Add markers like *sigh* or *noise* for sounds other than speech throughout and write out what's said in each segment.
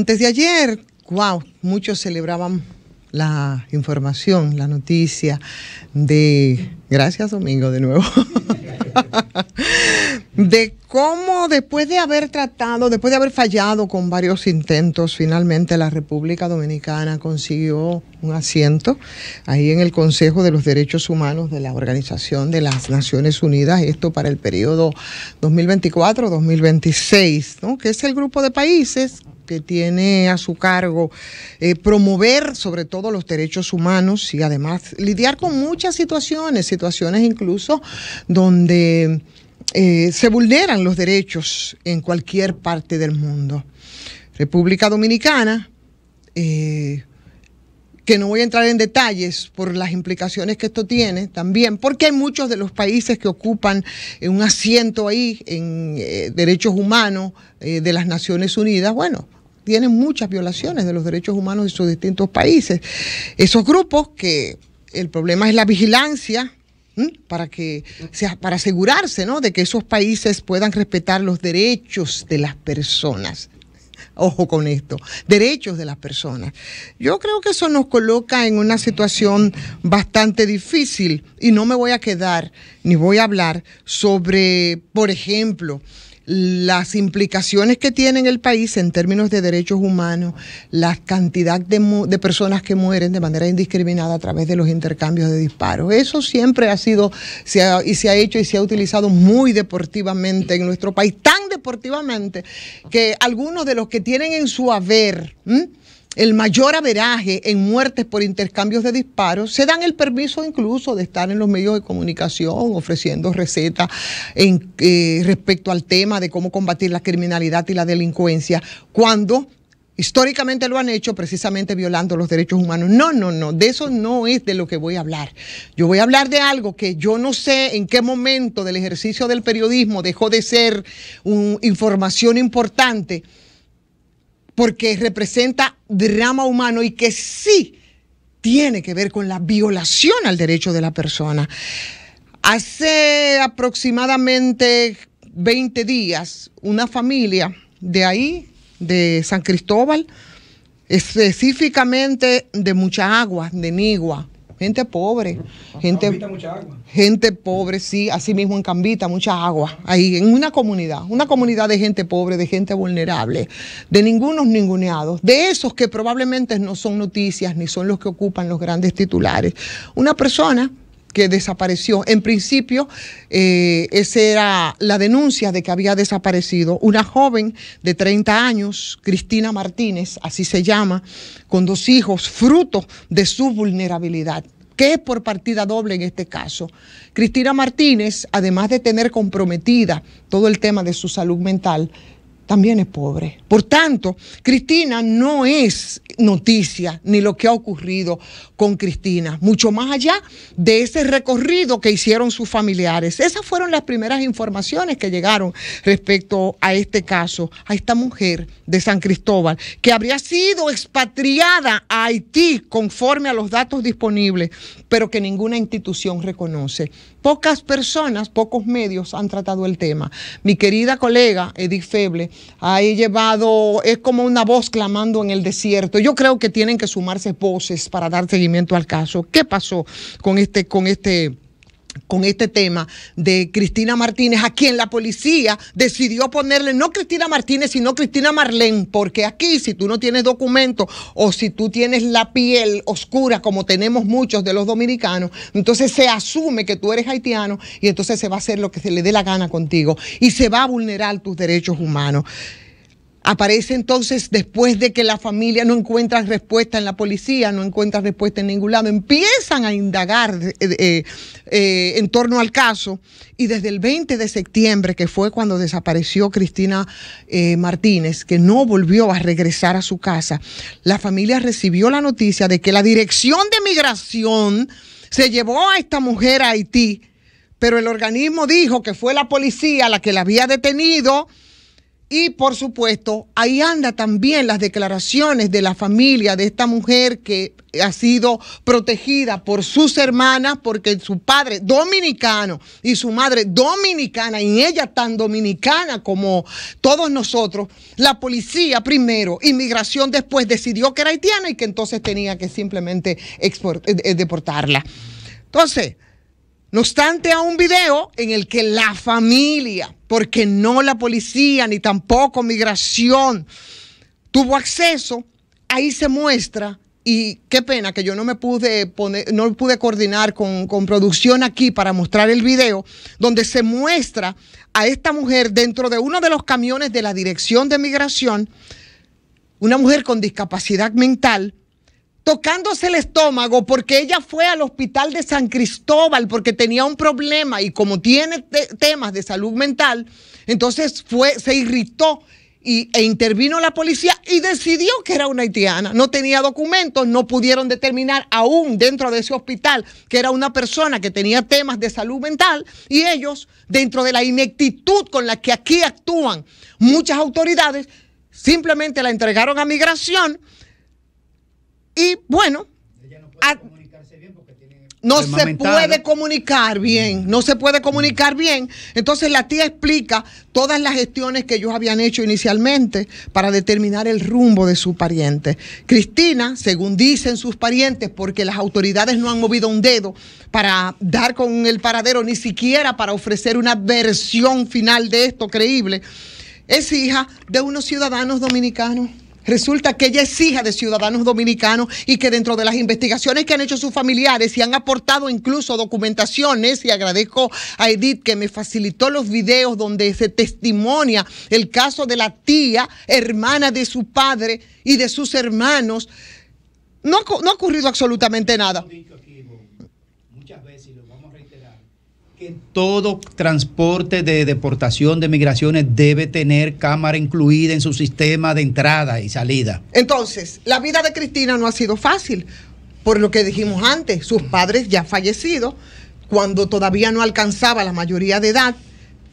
antes de ayer, wow, muchos celebraban la información, la noticia de, gracias Domingo de nuevo, *laughs* de cómo después de haber tratado, después de haber fallado con varios intentos, finalmente la República Dominicana consiguió un asiento ahí en el Consejo de los Derechos Humanos de la Organización de las Naciones Unidas, esto para el periodo 2024-2026, ¿no? que es el grupo de países que tiene a su cargo eh, promover sobre todo los derechos humanos y además lidiar con muchas situaciones, situaciones incluso donde eh, se vulneran los derechos en cualquier parte del mundo. República Dominicana, eh, que no voy a entrar en detalles por las implicaciones que esto tiene también, porque hay muchos de los países que ocupan un asiento ahí en derechos humanos de las Naciones Unidas, bueno, tienen muchas violaciones de los derechos humanos en sus distintos países. Esos grupos que el problema es la vigilancia, para que para asegurarse ¿no? de que esos países puedan respetar los derechos de las personas. Ojo con esto, derechos de las personas. Yo creo que eso nos coloca en una situación bastante difícil y no me voy a quedar ni voy a hablar sobre, por ejemplo, las implicaciones que tiene en el país en términos de derechos humanos, la cantidad de, personas que mueren de manera indiscriminada a través de los intercambios de disparos. Eso siempre ha sido y se ha hecho y se ha utilizado muy deportivamente en nuestro país, tan deportivamente que algunos de los que tienen en su haber el mayor averaje en muertes por intercambios de disparos, se dan el permiso incluso de estar en los medios de comunicación ofreciendo recetas eh, respecto al tema de cómo combatir la criminalidad y la delincuencia, cuando históricamente lo han hecho precisamente violando los derechos humanos. No, no, no, de eso no es de lo que voy a hablar. Yo voy a hablar de algo que yo no sé en qué momento del ejercicio del periodismo dejó de ser una información importante porque representa drama humano y que sí tiene que ver con la violación al derecho de la persona. Hace aproximadamente 20 días, una familia de ahí, de San Cristóbal, específicamente de Mucha Agua, de Nigua, gente pobre, gente, mucha agua. gente pobre, sí, así mismo en Cambita, mucha agua, ahí en una comunidad, una comunidad de gente pobre, de gente vulnerable, de ningunos ninguneados, de esos que probablemente no son noticias ni son los que ocupan los grandes titulares. Una persona que desapareció. En principio, eh, esa era la denuncia de que había desaparecido una joven de 30 años, Cristina Martínez, así se llama, con dos hijos, fruto de su vulnerabilidad. ¿Qué es por partida doble en este caso? Cristina Martínez, además de tener comprometida todo el tema de su salud mental, también es pobre. Por tanto, Cristina no es noticia ni lo que ha ocurrido con Cristina, mucho más allá de ese recorrido que hicieron sus familiares. Esas fueron las primeras informaciones que llegaron respecto a este caso, a esta mujer de San Cristóbal, que habría sido expatriada a Haití conforme a los datos disponibles, pero que ninguna institución reconoce. Pocas personas, pocos medios han tratado el tema. Mi querida colega Edith Feble ha llevado, es como una voz clamando en el desierto. Yo creo que tienen que sumarse voces para dar seguimiento al caso. ¿Qué pasó con este, con este? Con este tema de Cristina Martínez, a quien la policía decidió ponerle no Cristina Martínez, sino Cristina Marlén, porque aquí si tú no tienes documento o si tú tienes la piel oscura, como tenemos muchos de los dominicanos, entonces se asume que tú eres haitiano y entonces se va a hacer lo que se le dé la gana contigo y se va a vulnerar tus derechos humanos. Aparece entonces después de que la familia no encuentra respuesta en la policía, no encuentra respuesta en ningún lado, empiezan a indagar eh, eh, eh, en torno al caso. Y desde el 20 de septiembre, que fue cuando desapareció Cristina Martínez, que no volvió a regresar a su casa, la familia recibió la noticia de que la dirección de migración se llevó a esta mujer a Haití, pero el organismo dijo que fue la policía la que la había detenido Y por supuesto, ahí anda también las declaraciones de la familia de esta mujer que ha sido protegida por sus hermanas, porque su padre dominicano y su madre dominicana, y ella tan dominicana como todos nosotros, la policía primero, inmigración después decidió que era haitiana y que entonces tenía que simplemente eh, eh, deportarla. Entonces, no obstante a un video en el que la familia, porque no la policía ni tampoco migración tuvo acceso, ahí se muestra y qué pena que yo no me pude poner, no pude coordinar con, con, producción aquí para mostrar el video, donde se muestra a esta mujer dentro de uno de los camiones de la Dirección de Migración, una mujer con discapacidad mental, tocándose el estómago porque ella fue al hospital de San Cristóbal porque tenía un problema y como tiene temas de salud mental, entonces fue, se irritó y, e intervino la policía y decidió que era una haitiana. No tenía documentos, no pudieron determinar aún dentro de ese hospital que era una persona que tenía temas de salud mental y ellos, dentro de la ineptitud con la que aquí actúan muchas autoridades, simplemente la entregaron a migración y bueno, no se puede comunicar bien, no se puede comunicar bien. Entonces la tía explica todas las gestiones que ellos habían hecho inicialmente para determinar el rumbo de su pariente. Cristina, según dicen sus parientes, porque las autoridades no han movido un dedo para dar con el paradero, ni siquiera para ofrecer una versión final de esto creíble, es hija de unos ciudadanos dominicanos. Resulta que ella es hija de ciudadanos dominicanos y que dentro de las investigaciones que han hecho sus familiares y han aportado incluso documentaciones, y agradezco a Edith que me facilitó los videos donde se testimonia el caso de la tía, hermana de su padre y de sus hermanos, no, no ha ocurrido absolutamente nada. Que todo transporte de deportación de migraciones debe tener cámara incluida en su sistema de entrada y salida. Entonces, la vida de Cristina no ha sido fácil, por lo que dijimos antes, sus padres ya fallecidos, cuando todavía no alcanzaba la mayoría de edad,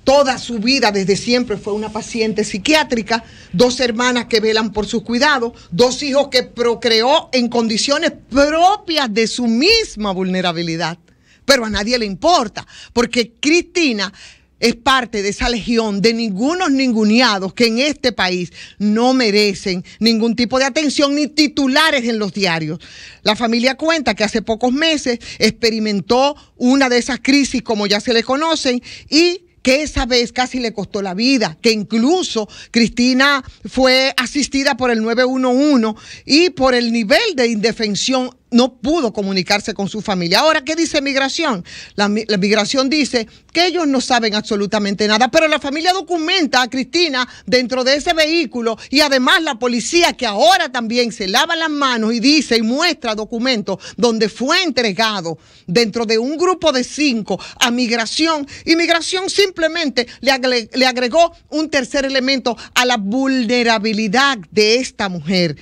toda su vida desde siempre fue una paciente psiquiátrica, dos hermanas que velan por su cuidado, dos hijos que procreó en condiciones propias de su misma vulnerabilidad pero a nadie le importa, porque Cristina es parte de esa legión de ningunos ninguneados que en este país no merecen ningún tipo de atención ni titulares en los diarios. La familia cuenta que hace pocos meses experimentó una de esas crisis como ya se le conocen y que esa vez casi le costó la vida, que incluso Cristina fue asistida por el 911 y por el nivel de indefensión no pudo comunicarse con su familia. Ahora, ¿qué dice migración? La, migración dice que ellos no saben absolutamente nada, pero la familia documenta a Cristina dentro de ese vehículo y además la policía que ahora también se lava las manos y dice y muestra documentos donde fue entregado dentro de un grupo de cinco a migración y migración simplemente le, agregó un tercer elemento a la vulnerabilidad de esta mujer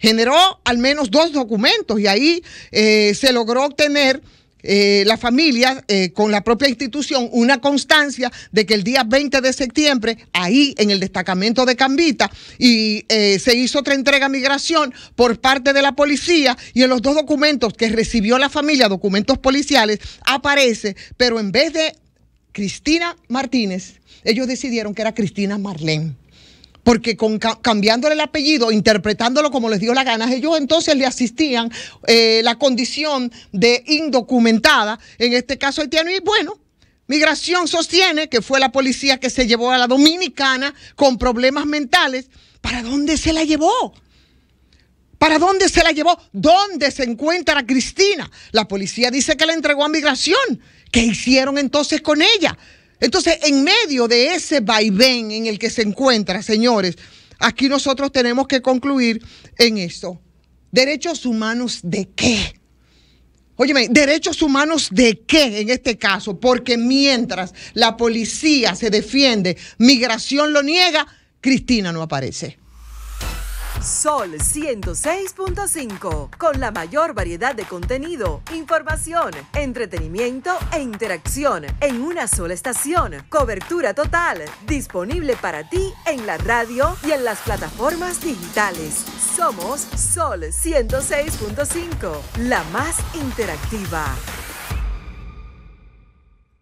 generó al menos dos documentos y ahí eh, se logró obtener eh, la familia eh, con la propia institución una constancia de que el día 20 de septiembre, ahí en el destacamento de Cambita, y se hizo otra entrega a migración por parte de la policía y en los dos documentos que recibió la familia, documentos policiales, aparece, pero en vez de Cristina Martínez, ellos decidieron que era Cristina Marlene porque con, cambiándole el apellido, interpretándolo como les dio la gana, ellos entonces le asistían eh, la condición de indocumentada, en este caso haitiano, y bueno, Migración sostiene que fue la policía que se llevó a la dominicana con problemas mentales. ¿Para dónde se la llevó? ¿Para dónde se la llevó? ¿Dónde se encuentra Cristina? La policía dice que la entregó a migración. ¿Qué hicieron entonces con ella? Entonces, en medio de ese vaivén en el que se encuentra, señores, aquí nosotros tenemos que concluir en esto. ¿Derechos humanos de qué? Óyeme, derechos humanos de qué en este caso? Porque mientras la policía se defiende, migración lo niega, Cristina no aparece. Sol 106.5, con la mayor variedad de contenido, información, entretenimiento e interacción en una sola estación. Cobertura total, disponible para ti en la radio y en las plataformas digitales. Somos Sol 106.5, la más interactiva.